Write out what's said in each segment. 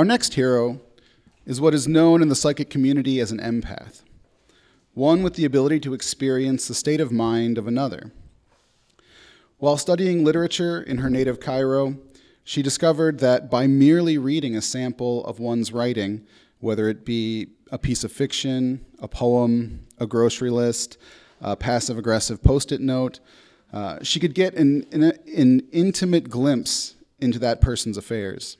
Our next hero is what is known in the psychic community as an empath, one with the ability to experience the state of mind of another. While studying literature in her native Cairo, she discovered that by merely reading a sample of one's writing, whether it be a piece of fiction, a poem, a grocery list, a passive aggressive post it note, uh, she could get an, an, an intimate glimpse into that person's affairs.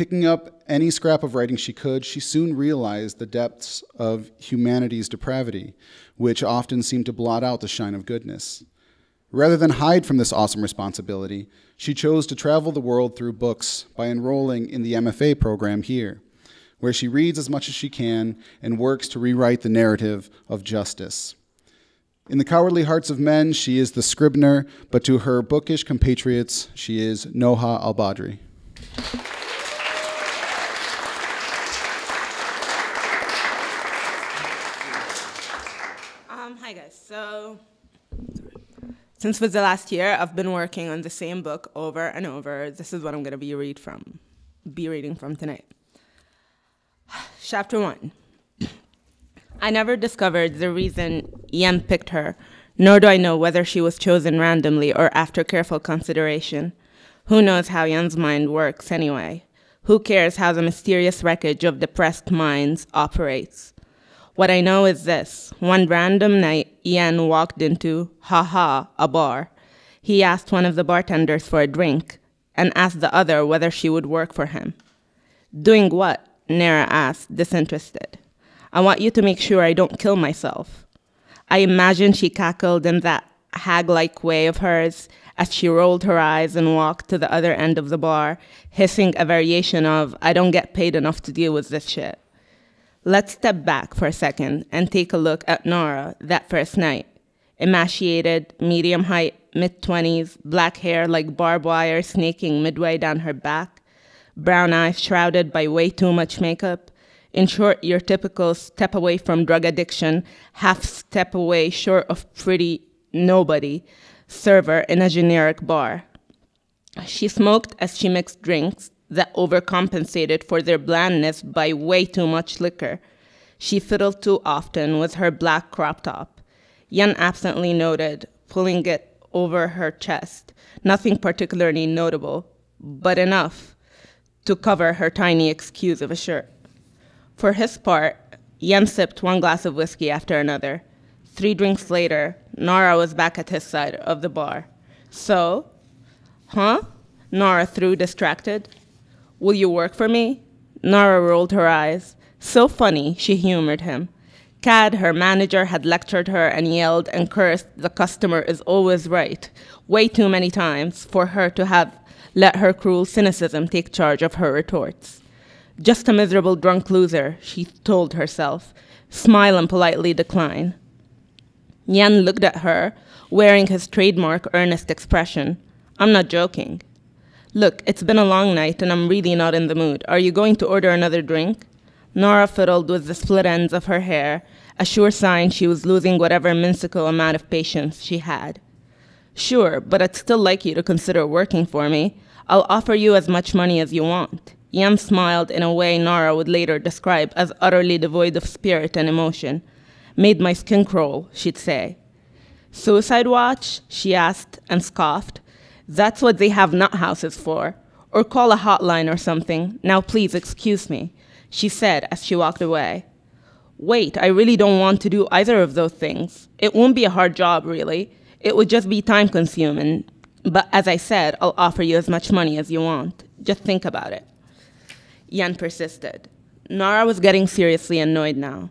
Picking up any scrap of writing she could, she soon realized the depths of humanity's depravity, which often seemed to blot out the shine of goodness. Rather than hide from this awesome responsibility, she chose to travel the world through books by enrolling in the MFA program here, where she reads as much as she can and works to rewrite the narrative of justice. In the cowardly hearts of men, she is the scrivener, but to her bookish compatriots, she is Noha al Badry. Since was the last year, I've been working on the same book over and over. This is what I'm gonna be read from, be reading from tonight. Chapter one. I never discovered the reason Yen picked her, nor do I know whether she was chosen randomly or after careful consideration. Who knows how Yen's mind works anyway? Who cares how the mysterious wreckage of depressed minds operates? What I know is this one random night, Ian walked into, ha ha, a bar. He asked one of the bartenders for a drink and asked the other whether she would work for him. Doing what? Nara asked, disinterested. I want you to make sure I don't kill myself. I imagine she cackled in that hag like way of hers as she rolled her eyes and walked to the other end of the bar, hissing a variation of, I don't get paid enough to deal with this shit. Let's step back for a second and take a look at Nora that first night. Emaciated, medium height, mid 20s, black hair like barbed wire snaking midway down her back, brown eyes shrouded by way too much makeup, in short, your typical step away from drug addiction, half step away short of pretty nobody server in a generic bar. She smoked as she mixed drinks that overcompensated for their blandness by way too much liquor. She fiddled too often with her black crop top. Yen absently noted, pulling it over her chest. Nothing particularly notable, but enough to cover her tiny excuse of a shirt. For his part, Yen sipped one glass of whiskey after another. Three drinks later, Nara was back at his side of the bar. So? Huh? Nara threw, distracted. Will you work for me? Nora rolled her eyes. So funny, she humored him. Cad, her manager, had lectured her and yelled and cursed, the customer is always right, way too many times for her to have let her cruel cynicism take charge of her retorts. Just a miserable drunk loser, she told herself. Smile and politely decline. Yan looked at her, wearing his trademark earnest expression. I'm not joking. Look, it's been a long night and I'm really not in the mood. Are you going to order another drink? Nora fiddled with the split ends of her hair, a sure sign she was losing whatever minuscule amount of patience she had. Sure, but I'd still like you to consider working for me. I'll offer you as much money as you want. Yam smiled in a way Nora would later describe as utterly devoid of spirit and emotion. Made my skin crawl, she'd say. Suicide watch? she asked and scoffed. That's what they have nut houses for. Or call a hotline or something. Now please excuse me, she said as she walked away. Wait, I really don't want to do either of those things. It won't be a hard job, really. It would just be time consuming. But as I said, I'll offer you as much money as you want. Just think about it. Yan persisted. Nara was getting seriously annoyed now.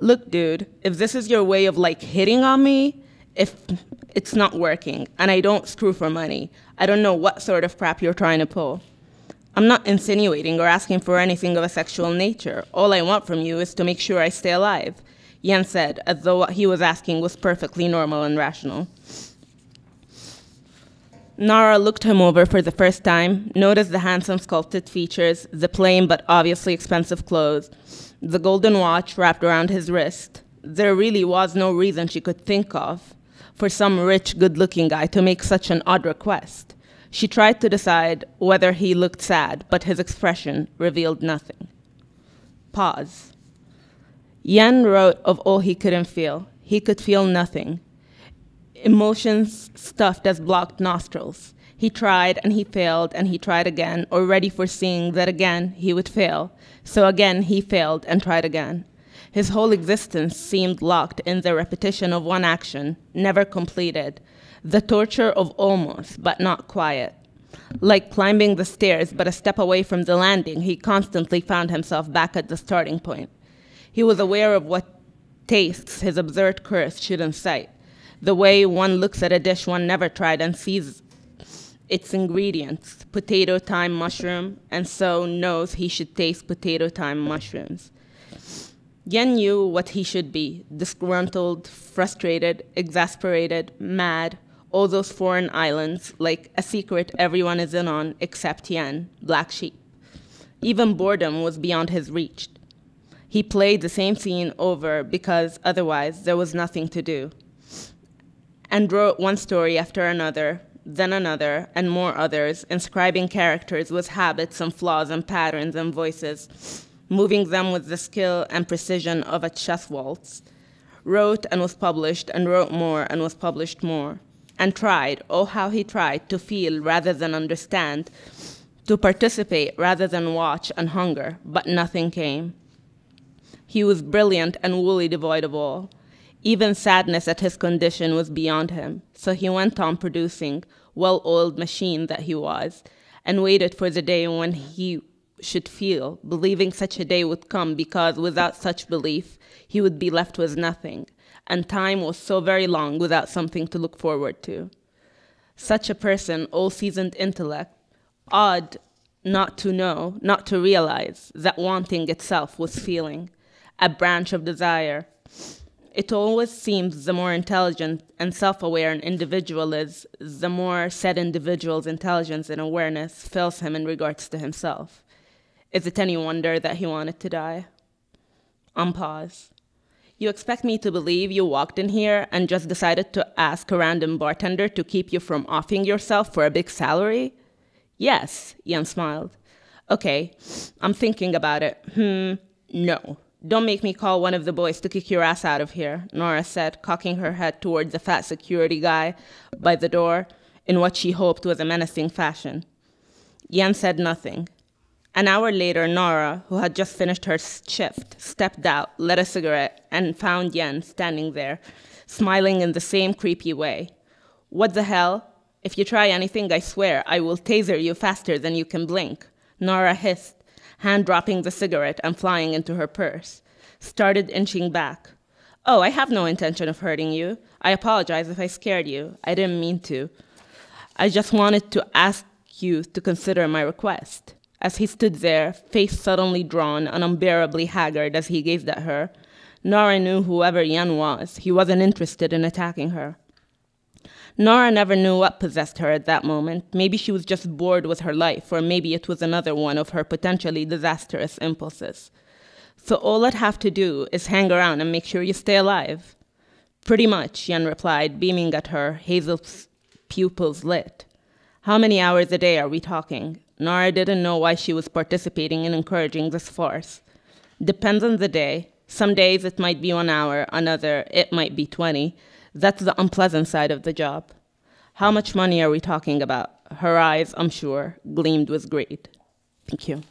Look, dude, if this is your way of like hitting on me, if it's not working and I don't screw for money, I don't know what sort of crap you're trying to pull. I'm not insinuating or asking for anything of a sexual nature. All I want from you is to make sure I stay alive, Yan said, as though what he was asking was perfectly normal and rational. Nara looked him over for the first time, noticed the handsome sculpted features, the plain but obviously expensive clothes, the golden watch wrapped around his wrist. There really was no reason she could think of for some rich, good looking guy to make such an odd request. She tried to decide whether he looked sad, but his expression revealed nothing. Pause. Yen wrote of all he couldn't feel. He could feel nothing. Emotions stuffed as blocked nostrils. He tried and he failed and he tried again, already foreseeing that again he would fail. So again he failed and tried again. His whole existence seemed locked in the repetition of one action, never completed, the torture of almost, but not quiet. Like climbing the stairs, but a step away from the landing, he constantly found himself back at the starting point. He was aware of what tastes his absurd curse should incite, the way one looks at a dish one never tried and sees its ingredients potato thyme mushroom, and so knows he should taste potato thyme mushrooms. Yen knew what he should be disgruntled, frustrated, exasperated, mad, all those foreign islands, like a secret everyone is in on except Yen, black sheep. Even boredom was beyond his reach. He played the same scene over because otherwise there was nothing to do. And wrote one story after another, then another, and more others, inscribing characters with habits and flaws and patterns and voices, moving them with the skill and precision of a chess waltz. Wrote and was published, and wrote more and was published more and tried, oh, how he tried, to feel rather than understand, to participate rather than watch and hunger, but nothing came. He was brilliant and wholly devoid of all. Even sadness at his condition was beyond him, so he went on producing, well oiled machine that he was, and waited for the day when he should feel, believing such a day would come because without such belief, he would be left with nothing, and time was so very long without something to look forward to. Such a person, all seasoned intellect, odd not to know, not to realize that wanting itself was feeling, a branch of desire. It always seems the more intelligent and self aware an individual is, the more said individual's intelligence and awareness fills him in regards to himself. Is it any wonder that he wanted to die? On pause. You expect me to believe you walked in here and just decided to ask a random bartender to keep you from offing yourself for a big salary? Yes, Yen smiled. Okay, I'm thinking about it. Hmm, no. Don't make me call one of the boys to kick your ass out of here, Nora said, cocking her head towards the fat security guy by the door in what she hoped was a menacing fashion. Yen said nothing. An hour later, Nora, who had just finished her shift, stepped out, lit a cigarette, and found Yen standing there, smiling in the same creepy way. What the hell? If you try anything, I swear I will taser you faster than you can blink. Nora hissed, hand dropping the cigarette and flying into her purse. Started inching back. Oh, I have no intention of hurting you. I apologize if I scared you. I didn't mean to. I just wanted to ask you to consider my request. As he stood there, face suddenly drawn and unbearably haggard as he gazed at her, Nora knew whoever Yen was, he wasn't interested in attacking her. Nora never knew what possessed her at that moment. Maybe she was just bored with her life, or maybe it was another one of her potentially disastrous impulses. So all I'd have to do is hang around and make sure you stay alive. Pretty much, Yen replied, beaming at her, hazel pupils lit. How many hours a day are we talking? Nora didn't know why she was participating in encouraging this farce. Depends on the day. Some days it might be one hour, another it might be 20. That's the unpleasant side of the job. How much money are we talking about? Her eyes, I'm sure, gleamed with greed. Thank you.